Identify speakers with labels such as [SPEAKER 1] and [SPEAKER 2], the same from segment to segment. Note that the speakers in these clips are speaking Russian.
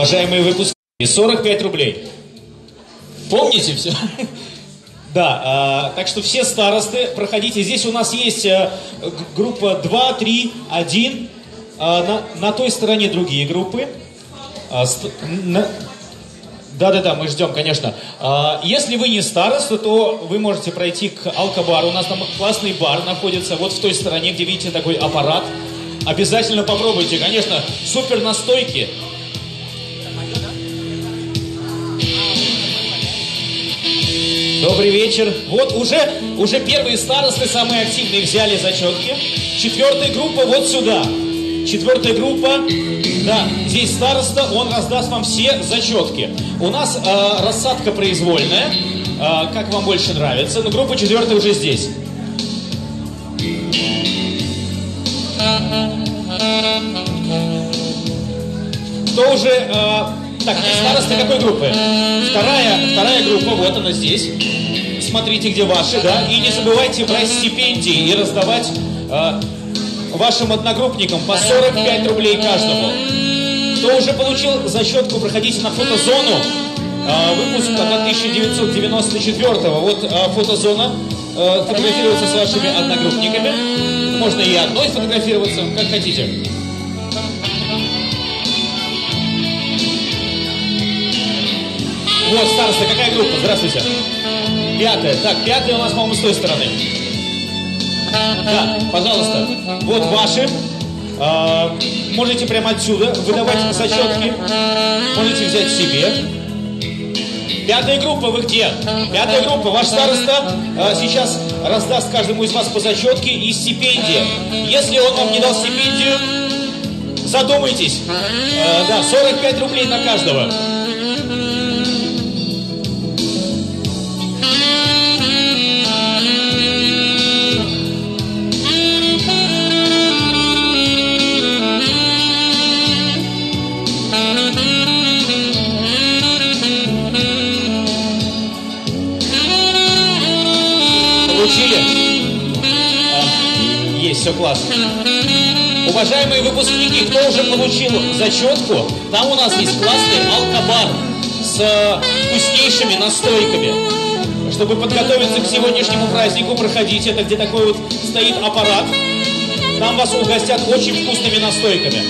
[SPEAKER 1] Уважаемые выпускники, 45 рублей. Помните все? Да, а, так что все старосты, проходите. Здесь у нас есть а, группа 2, 3, 1. А, на, на той стороне другие группы. А, ст, на, да-да-да, мы ждем, конечно. А, если вы не староста, то вы можете пройти к алкобару. У нас там классный бар находится вот в той стороне, где видите такой аппарат. Обязательно попробуйте, конечно, супер настойки. Добрый вечер. Вот уже, уже первые старосты, самые активные, взяли зачетки. Четвертая группа вот сюда. Четвертая группа, да, здесь староста, он раздаст вам все зачетки. У нас э, рассадка произвольная, э, как вам больше нравится, но группа четвертая уже здесь. Кто уже э, так, староста какой группы? Вторая, вторая группа, вот она здесь. Смотрите, где ваши, да? И не забывайте брать стипендии и раздавать э, вашим одногруппникам по 45 рублей каждому. Кто уже получил зачетку, проходите на фотозону. Э, выпуск от 1994 -го. Вот э, фотозона. Э, фотографироваться с вашими одногруппниками. Можно и одной фотографироваться, как хотите. Вот, староста, какая группа? Здравствуйте. Пятая. Так, пятая у нас, по-моему, с той стороны. Да, пожалуйста. Вот ваши. А, можете прямо отсюда выдавать зачетки. Можете взять себе. Пятая группа, вы где? Пятая группа, ваш староста а, сейчас раздаст каждому из вас по зачетке и стипендия. Если он вам не дал стипендию, задумайтесь. А, да, 45 рублей на каждого. Все классно. Уважаемые выпускники, кто уже получил зачетку, там у нас есть классный алкобар с э, вкуснейшими настойками. Чтобы подготовиться к сегодняшнему празднику, проходите, это где такой вот стоит аппарат. Там вас угостят очень вкусными настойками.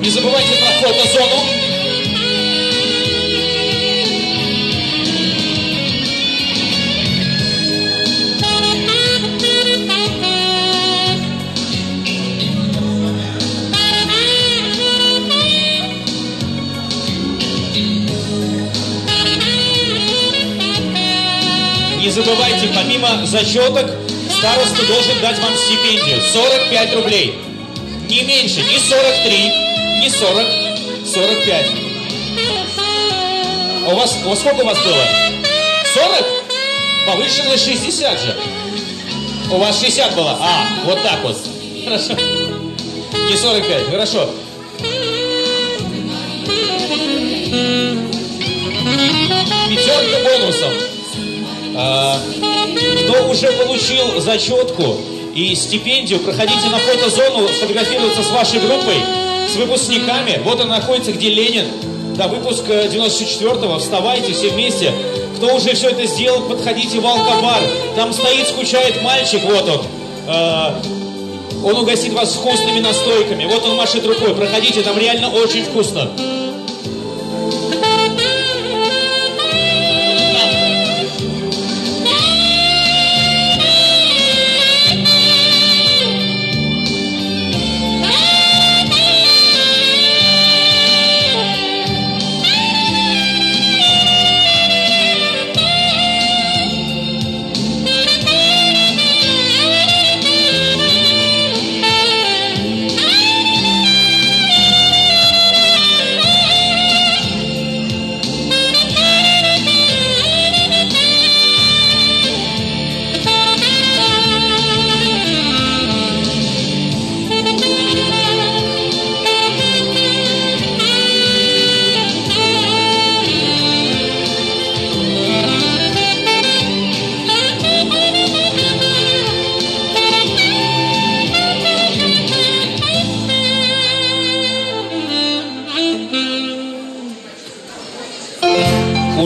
[SPEAKER 1] Не забывайте про фотозону. Забывайте, помимо зачеток, староста должен дать вам стипендию. 45 рублей. Не меньше, не 43, не 40, 45. А у вас, вас сколько у вас было? 40? Повышенное 60 же. У вас 60 было? А, вот так вот. Хорошо. Не 45, хорошо. Пятерка бонусом. А, кто уже получил зачетку и стипендию, проходите на фотозону, сфотографироваться с вашей группой, с выпускниками. Вот она находится, где Ленин. Да, выпуск 94-го. Вставайте все вместе. Кто уже все это сделал, подходите в алкобар. Там стоит, скучает мальчик, вот он. А, он угостит вас вкусными настойками. Вот он машет рукой. Проходите, там реально очень вкусно.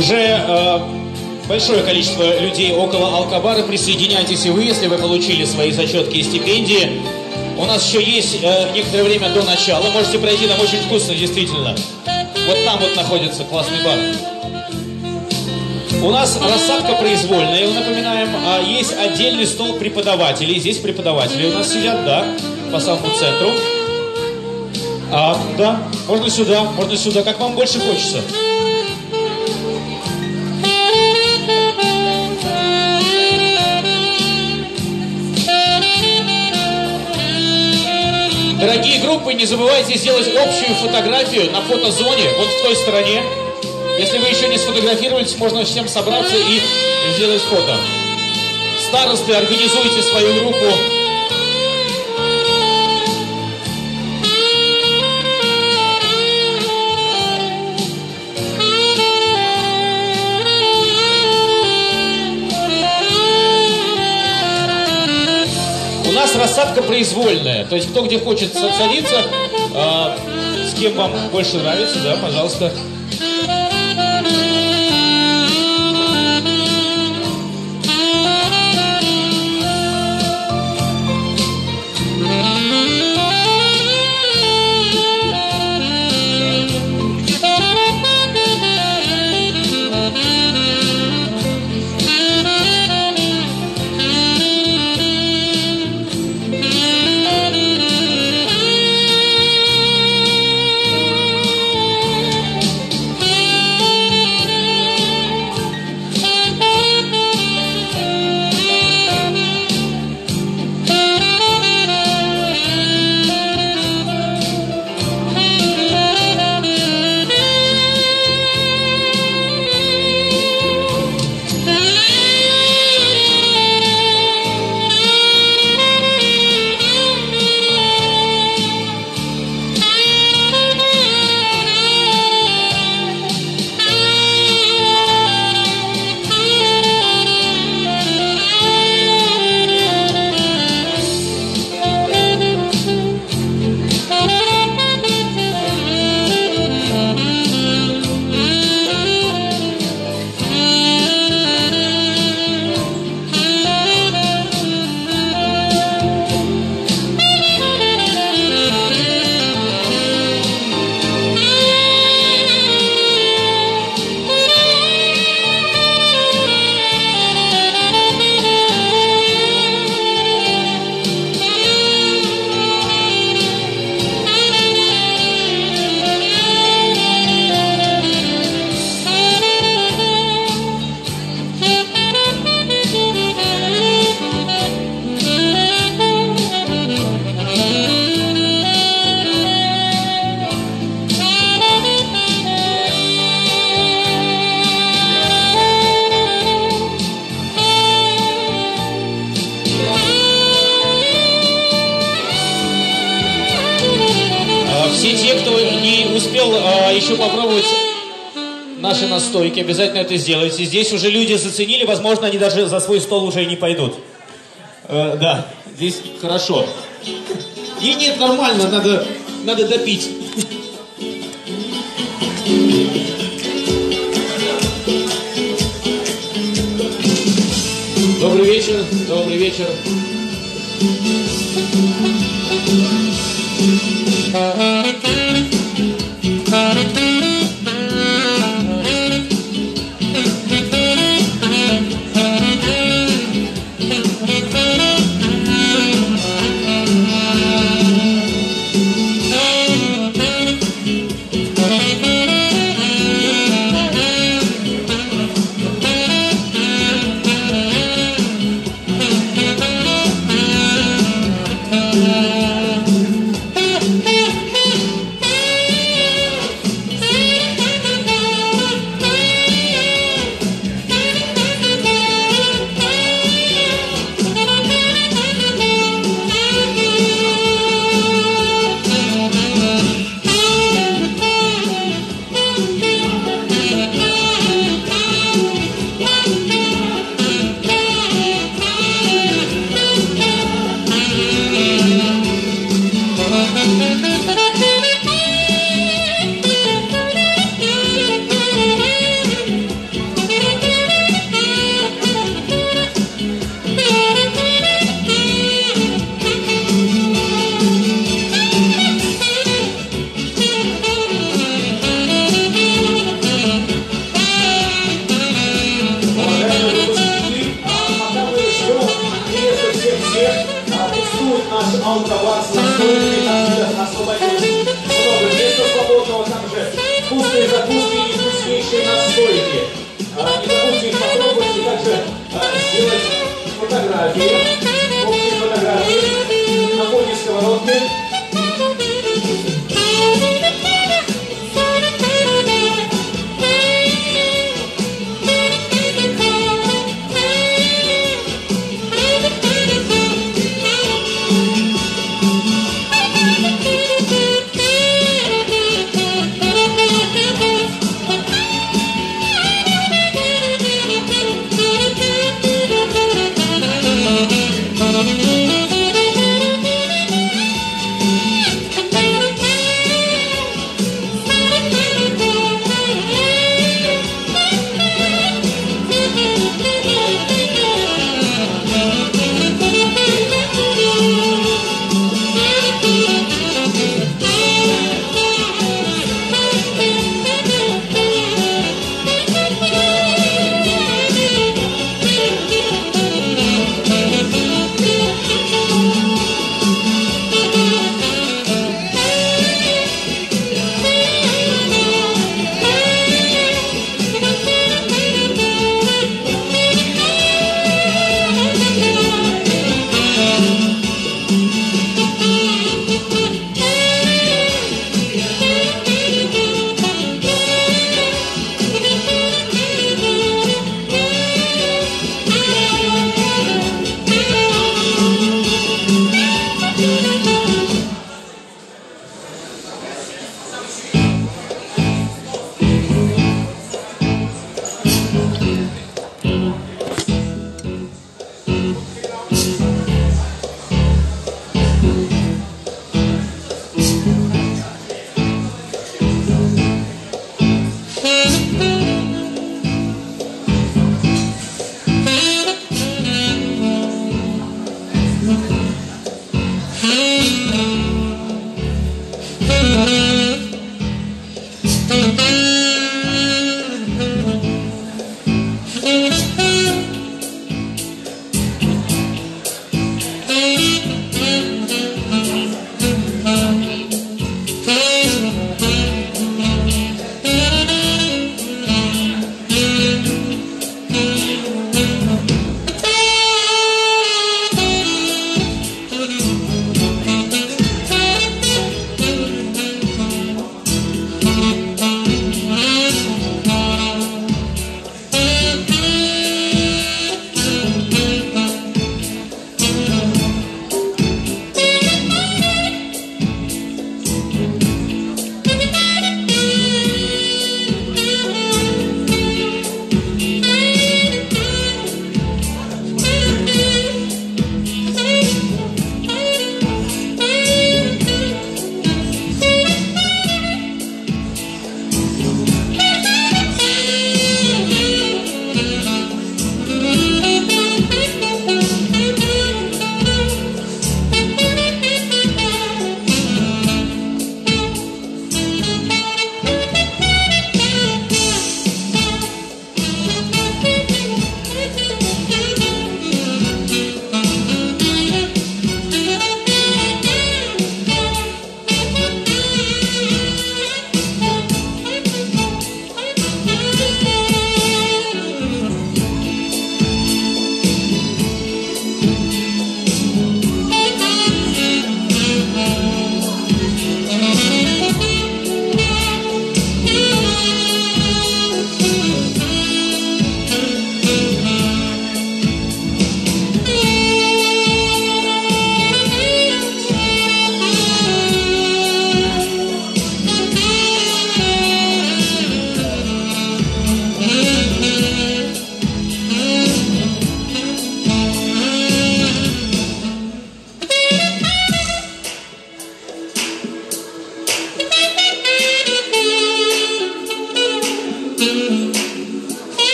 [SPEAKER 1] Уже э, большое количество людей около Алкабара. Присоединяйтесь и вы, если вы получили свои зачетки и стипендии. У нас еще есть э, некоторое время до начала. Можете пройти, там очень вкусно, действительно. Вот там вот находится классный бар. У нас рассадка произвольная, напоминаем, а есть отдельный стол преподавателей. Здесь преподаватели у нас сидят, да, по самому центру. А, да, можно сюда, можно сюда, как вам больше хочется. Дорогие группы, не забывайте сделать общую фотографию на фотозоне, вот в той стороне. Если вы еще не сфотографировались, можно всем собраться и сделать фото. Старосты, организуйте свою группу. Рассадка произвольная, то есть кто где хочет садиться, э, с кем вам больше нравится, да, пожалуйста. еще попробовать наши настойки. Обязательно это сделайте. Здесь уже люди заценили, возможно, они даже за свой стол уже и не пойдут. Э, да, здесь хорошо. И нет, нормально, надо, надо допить. Добрый вечер, добрый вечер. Uh-huh.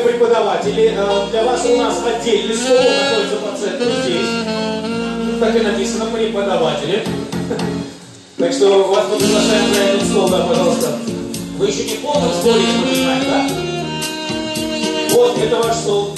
[SPEAKER 1] Преподаватели, э, для вас у нас отдельный стол находится по центру здесь. Так и написано преподаватели. Так что вас мы приглашаем на этот стол, да, пожалуйста. Вы еще не в полном сборе, мы знаем, да? Вот, это ваш стол.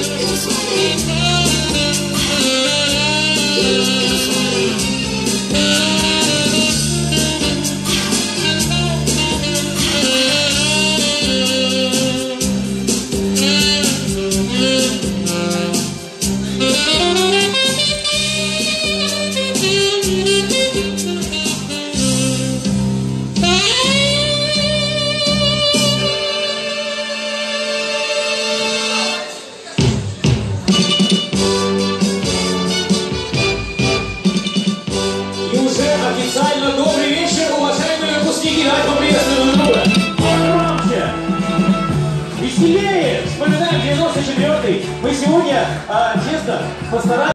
[SPEAKER 1] Jesús mi Padre.